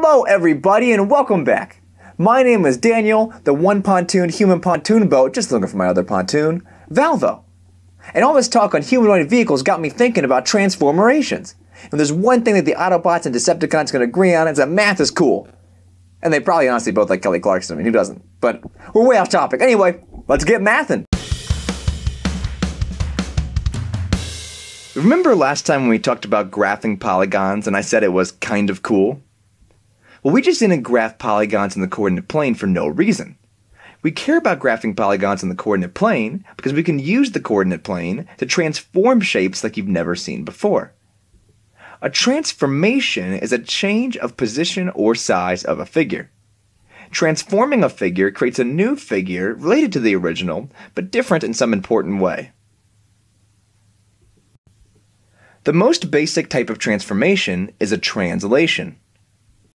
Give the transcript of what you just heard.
Hello, everybody, and welcome back. My name is Daniel, the one pontoon human pontoon boat, just looking for my other pontoon, Valvo. And all this talk on humanoid vehicles got me thinking about transformations. And there's one thing that the Autobots and Decepticons can agree on, is that math is cool. And they probably honestly both like Kelly Clarkson. I mean, who doesn't? But we're way off topic. Anyway, let's get mathin'. Remember last time when we talked about graphing polygons and I said it was kind of cool? Well, we just didn't graph polygons in the coordinate plane for no reason. We care about graphing polygons in the coordinate plane because we can use the coordinate plane to transform shapes like you've never seen before. A transformation is a change of position or size of a figure. Transforming a figure creates a new figure related to the original, but different in some important way. The most basic type of transformation is a translation.